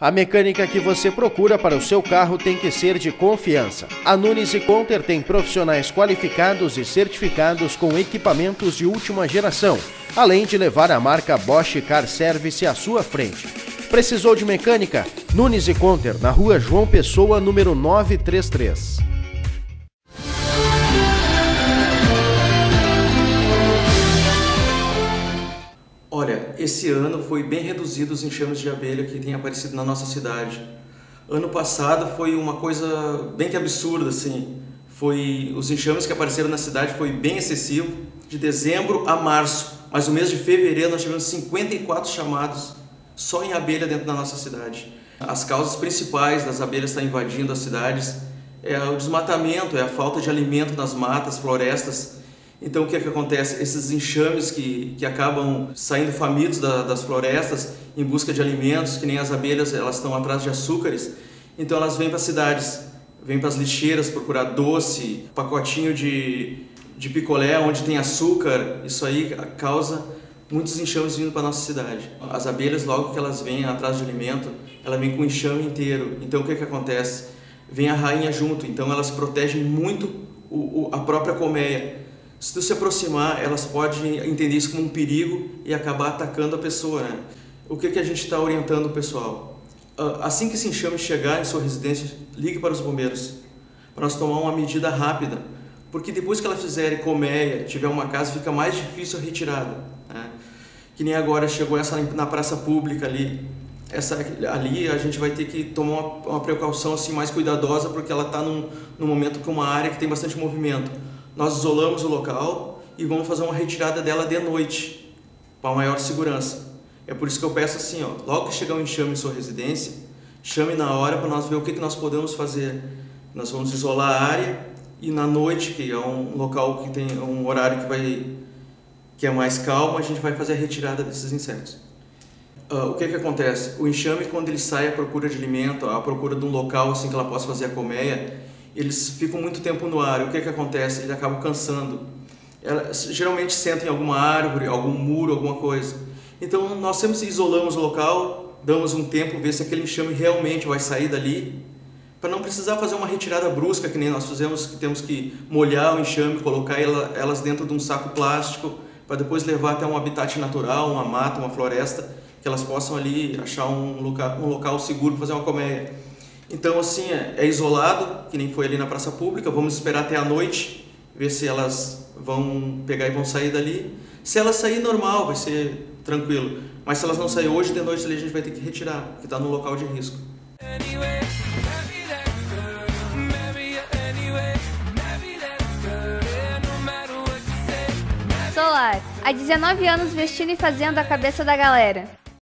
A mecânica que você procura para o seu carro tem que ser de confiança. A Nunes e Conter tem profissionais qualificados e certificados com equipamentos de última geração, além de levar a marca Bosch Car Service à sua frente. Precisou de mecânica? Nunes e Conter, na rua João Pessoa, número 933. Olha, esse ano foi bem reduzido os enxames de abelha que têm aparecido na nossa cidade. Ano passado foi uma coisa bem que absurda, assim. Foi os enxames que apareceram na cidade foi bem excessivo, de dezembro a março. Mas no mês de fevereiro nós tivemos 54 chamados só em abelha dentro da nossa cidade. As causas principais das abelhas estar invadindo as cidades é o desmatamento, é a falta de alimento nas matas, florestas então o que é que acontece? Esses enxames que, que acabam saindo famintos da, das florestas em busca de alimentos, que nem as abelhas, elas estão atrás de açúcares, então elas vêm para as cidades, vêm para as lixeiras procurar doce, pacotinho de, de picolé onde tem açúcar, isso aí causa muitos enxames vindo para nossa cidade. As abelhas, logo que elas vêm atrás de alimento, ela vem com o enxame inteiro. Então o que, é que acontece? Vem a rainha junto, então elas protegem muito o, o, a própria colmeia. Se tu se aproximar, elas podem entender isso como um perigo e acabar atacando a pessoa. Né? O que, que a gente está orientando o pessoal? Ah, assim que esse enxame chegar em sua residência, ligue para os bombeiros, para nós tomar uma medida rápida, porque depois que ela fizer colmeia, tiver uma casa, fica mais difícil a retirada. Né? Que nem agora chegou essa na praça pública ali, essa ali a gente vai ter que tomar uma, uma precaução assim mais cuidadosa porque ela está num, num momento com uma área que tem bastante movimento nós isolamos o local e vamos fazer uma retirada dela de noite, para maior segurança. É por isso que eu peço assim, ó, logo que chegar um enxame em sua residência, chame na hora para nós ver o que, que nós podemos fazer. Nós vamos isolar a área e na noite, que é um local que tem um horário que vai que é mais calmo, a gente vai fazer a retirada desses insetos. Uh, o que que acontece? O enxame, quando ele sai à procura de alimento, à procura de um local assim que ela possa fazer a colmeia, eles ficam muito tempo no ar. O que, é que acontece? Eles acabam cansando. Elas geralmente sentam em alguma árvore, algum muro, alguma coisa. Então nós sempre isolamos o local, damos um tempo, ver se aquele enxame realmente vai sair dali, para não precisar fazer uma retirada brusca, que nem nós fizemos, que temos que molhar o enxame, colocar elas dentro de um saco plástico, para depois levar até um habitat natural, uma mata, uma floresta, que elas possam ali achar um local, um local seguro para fazer uma colmeia. Então, assim, é, é, isolado, que nem foi ali na praça pública. Vamos esperar até a noite, ver se elas vão pegar e vão sair dali. Se elas sair normal, vai ser tranquilo. Mas se elas não sair hoje de noite, a gente vai ter que retirar, porque está no local de risco. Solar, há 19 anos vestindo e fazendo a cabeça da galera.